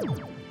you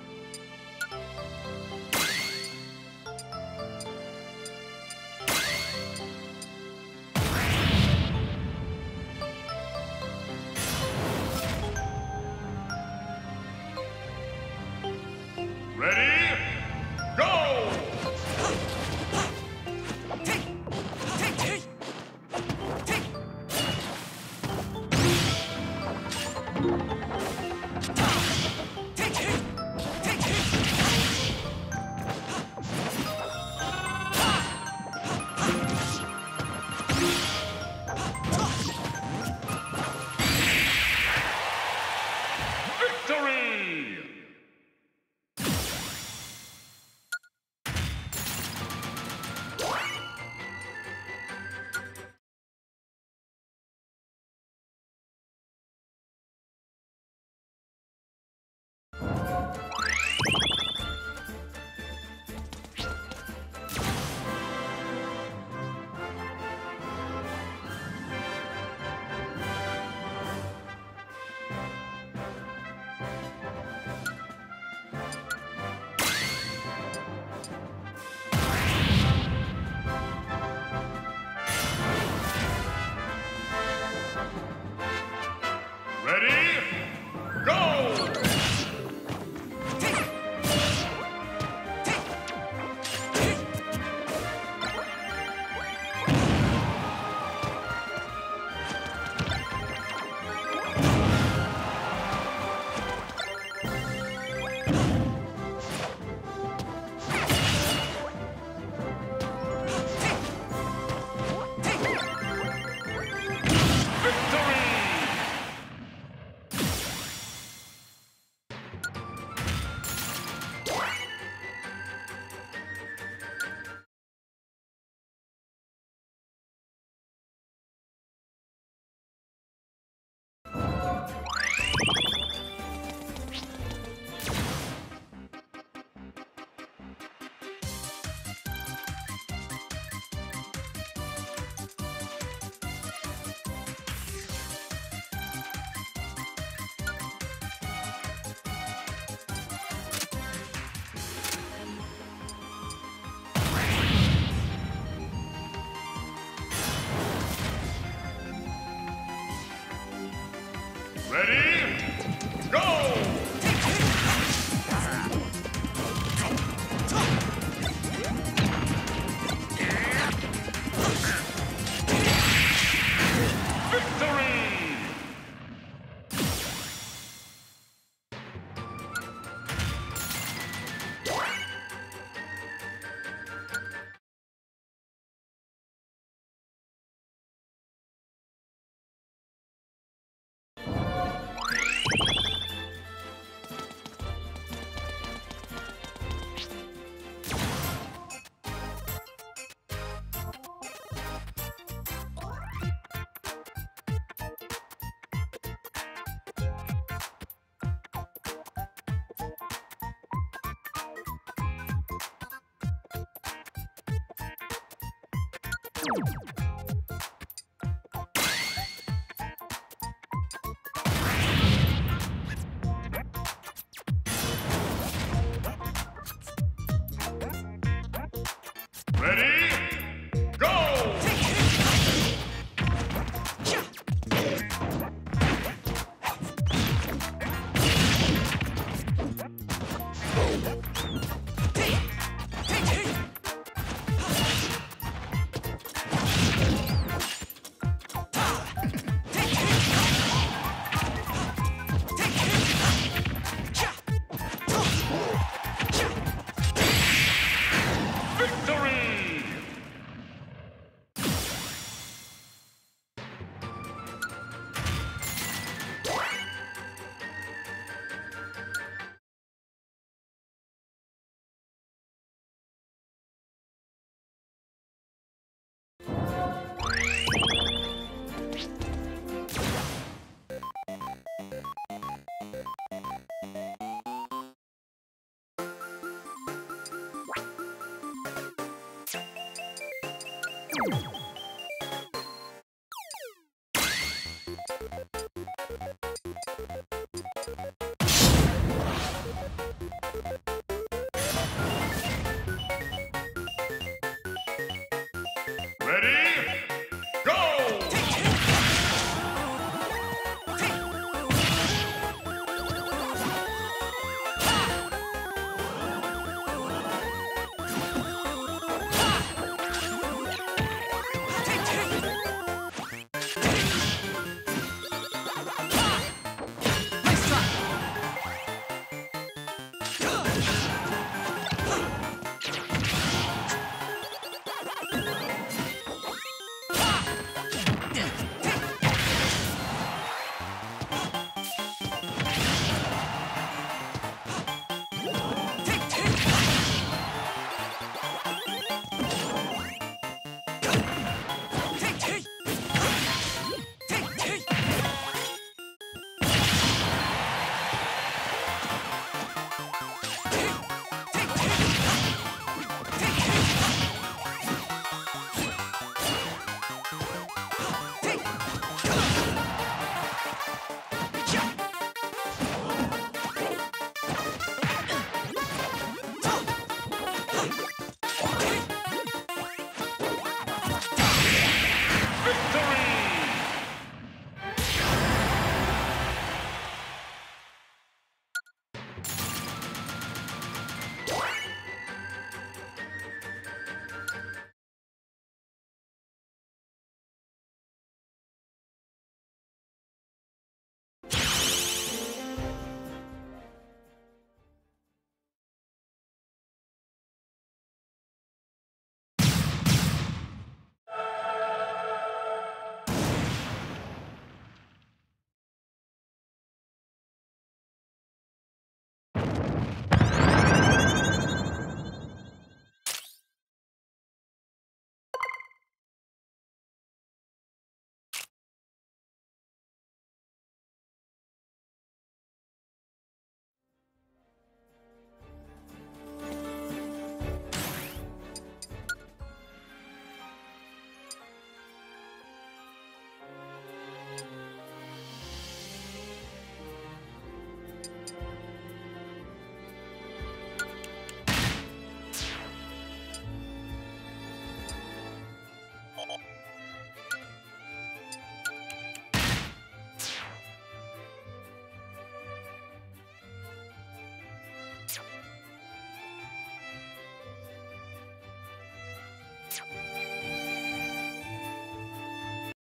Ready? You